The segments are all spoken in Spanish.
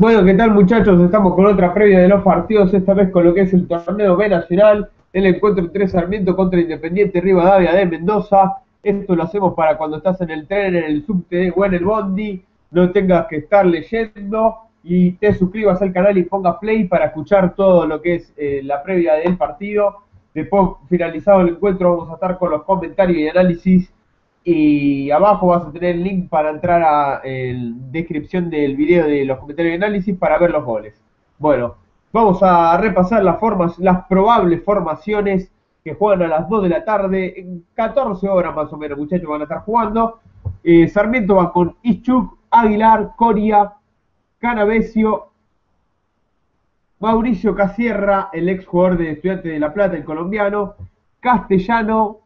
Bueno, ¿qué tal muchachos? Estamos con otra previa de los partidos, esta vez con lo que es el torneo B Nacional, el encuentro entre Sarmiento contra Independiente Rivadavia de Mendoza. Esto lo hacemos para cuando estás en el tren, en el subte o en el bondi, no tengas que estar leyendo y te suscribas al canal y pongas play para escuchar todo lo que es eh, la previa del partido. Después, finalizado el encuentro, vamos a estar con los comentarios y análisis y abajo vas a tener el link para entrar a la descripción del video de los comentarios y análisis para ver los goles. Bueno, vamos a repasar las formas, las probables formaciones que juegan a las 2 de la tarde, en 14 horas más o menos, muchachos, van a estar jugando. Eh, Sarmiento va con Ischuk, Aguilar, Coria, Canavesio, Mauricio Casierra, el ex jugador de Estudiantes de La Plata, el colombiano, Castellano,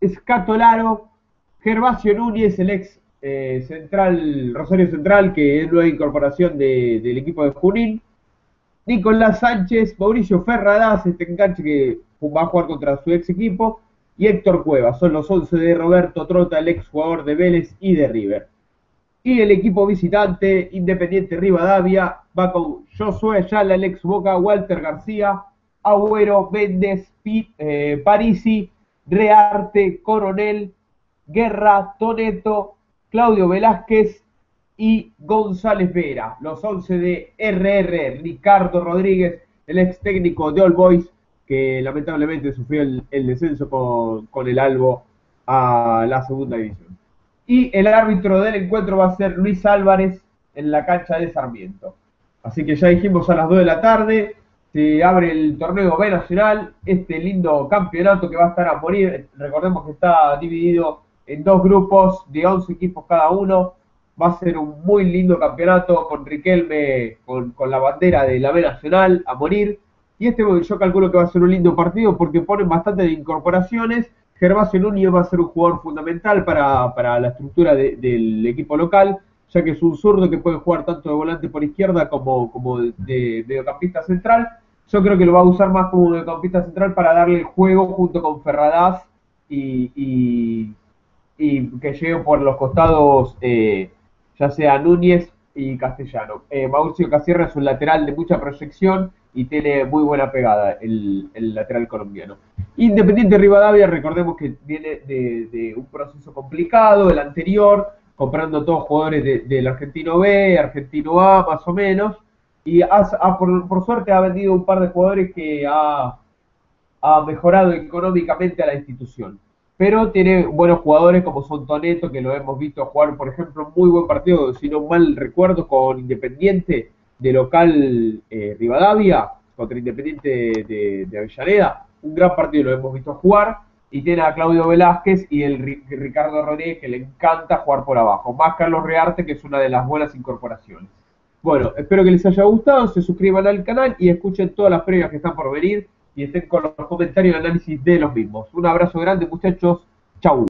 Escatolaro, Gervasio Núñez, el ex eh, central, Rosario Central, que es nueva incorporación del equipo de Junín, Nicolás Sánchez, Mauricio Ferradas, este enganche que va a jugar contra su ex equipo, y Héctor Cuevas. Son los 11 de Roberto Trota, el ex jugador de Vélez y de River. Y el equipo visitante, Independiente Rivadavia, va con Josué Ayala, el ex Boca, Walter García, Agüero, Méndez, eh, Parisi, Rearte, Coronel, Guerra, Toneto, Claudio Velázquez y González Vera. Los 11 de RR, Ricardo Rodríguez, el ex técnico de All Boys, que lamentablemente sufrió el, descenso con, con, el Albo a la segunda división. Y el árbitro del encuentro va a ser Luis Álvarez en la cancha de Sarmiento. Así que ya dijimos a las 2 de la tarde, se abre el torneo B Nacional, este lindo campeonato que va a estar a morir. Recordemos que está dividido en dos grupos de 11 equipos cada uno. Va a ser un muy lindo campeonato con Riquelme, con, la bandera de la B Nacional a morir. Y este yo calculo que va a ser un lindo partido porque ponen bastante de incorporaciones. Gervasio Núñez va a ser un jugador fundamental para, la estructura del equipo local ya que es un zurdo que puede jugar tanto de volante por izquierda como, como de, mediocampista central. Yo creo que lo va a usar más como mediocampista central para darle el juego junto con Ferradas y, y, que llegue por los costados, eh, ya sea Núñez y Castellano. Eh, Mauricio Casierra es un lateral de mucha proyección y tiene muy buena pegada el, lateral colombiano. Independiente Rivadavia, recordemos que viene de, de un proceso complicado, el anterior, comprando todos jugadores del Argentino B, Argentino A, más o menos. Y por, suerte ha vendido un par de jugadores que ha, mejorado económicamente a la institución. Pero tiene buenos jugadores como son Toneto, que lo hemos visto jugar, por ejemplo, muy buen partido, si no mal recuerdo, con Independiente de local eh, Rivadavia, contra Independiente de, Avellaneda. Un gran partido lo hemos visto jugar y tiene a Claudio Velázquez y el Ricardo Rodríguez que le encanta jugar por abajo, más Carlos Rearte que es una de las buenas incorporaciones. Bueno, espero que les haya gustado, se suscriban al canal y escuchen todas las previas que están por venir y estén con los comentarios y análisis de los mismos. Un abrazo grande muchachos, chau.